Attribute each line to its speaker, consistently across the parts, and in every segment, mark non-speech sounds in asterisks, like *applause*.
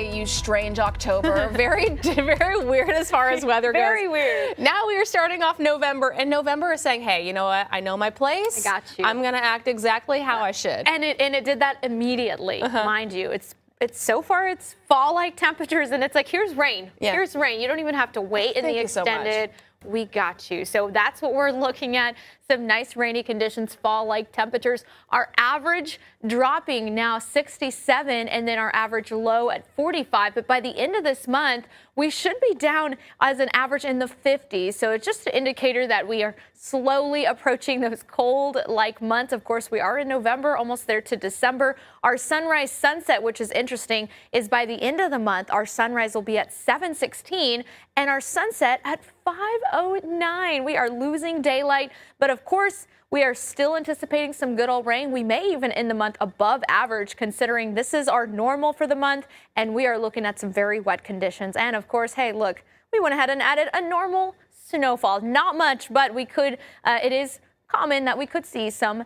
Speaker 1: You strange October. *laughs* very, very weird as far as weather goes.
Speaker 2: Very weird.
Speaker 1: Now we are starting off November, and November is saying, hey, you know what? I know my place.
Speaker 2: I got you.
Speaker 1: I'm going to act exactly how I should.
Speaker 2: And it, and it did that immediately,
Speaker 1: Uh-huh.
Speaker 2: mind you. It's it's so far it's fall-like temperatures, and it's like here's rain.
Speaker 1: Yeah.
Speaker 2: Here's rain. You don't even have to wait in the
Speaker 1: you so
Speaker 2: extended. We got you. So that's what we're looking at. Some nice rainy conditions, fall-like temperatures. Our average dropping now 67, and then our average low at 45. But by the end of this month, we should be down as an average in the 50s. So it's just an indicator that we are slowly approaching those cold-like months. Of course, we are in November, almost there to December. Our sunrise sunset, which is interesting, is by the end of the month, our sunrise will be at 716 and our sunset at 509. We are losing daylight, but of course, we are still anticipating some good old rain. We may even end the month above average, considering this is our normal for the month, and we are looking at some very wet conditions. And of course, hey, look, we went ahead and added a normal snowfall. Not much, but we could, uh, it is common that we could see some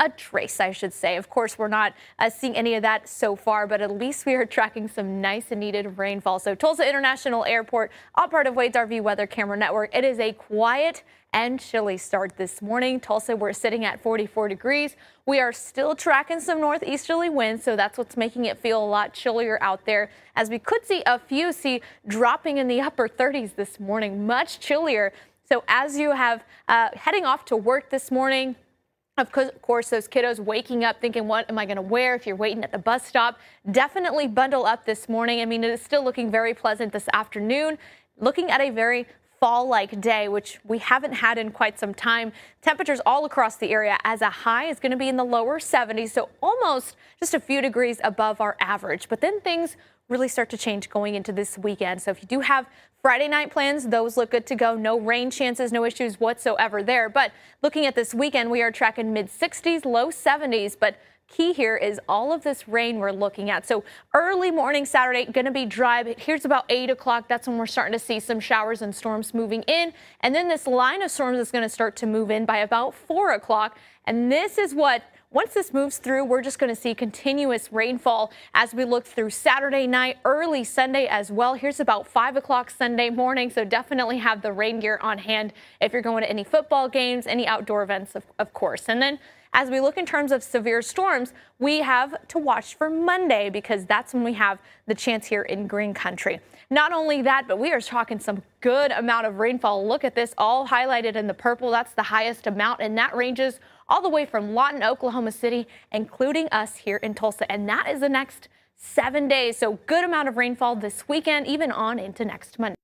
Speaker 2: a, trace, I should say. Of course, we're not uh, seeing any of that so far, but at least we are tracking some nice and needed rainfall. So Tulsa International Airport, all part of Wade's RV Weather Camera Network. It is a quiet and chilly start this morning. Tulsa, we're sitting at 44 degrees. We are still tracking some northeasterly winds, so that's what's making it feel a lot chillier out there. As we could see a few see dropping in the upper 30s this morning, much chillier. So as you have uh, heading off to work this morning, of course, those kiddos waking up thinking, what am I going to wear if you're waiting at the bus stop? Definitely bundle up this morning. I mean, it is still looking very pleasant this afternoon. Looking at a very fall-like day, which we haven't had in quite some time. Temperatures all across the area as a high is going to be in the lower 70s, so almost just a few degrees above our average. But then things really start to change going into this weekend. So if you do have Friday night plans, those look good to go. No rain chances, no issues whatsoever there. But looking at this weekend, we are tracking mid 60s, low 70s. But key here is all of this rain we're looking at. So early morning Saturday, going to be dry, but here's about 8 o'clock. That's when we're starting to see some showers and storms moving in. And then this line of storms is going to start to move in by about 4 o'clock. And this is what once this moves through, we're just going to see continuous rainfall as we look through Saturday night, early Sunday as well. Here's about 5 o'clock Sunday morning, so definitely have the rain gear on hand if you're going to any football games, any outdoor events, of, of course. And then as we look in terms of severe storms, we have to watch for Monday because that's when we have the chance here in green country. Not only that, but we are talking some good amount of rainfall. Look at this, all highlighted in the purple. That's the highest amount, and that ranges all the way from Lawton, Oklahoma City, including us here in Tulsa. And that is the next seven days. So good amount of rainfall this weekend, even on into next Monday.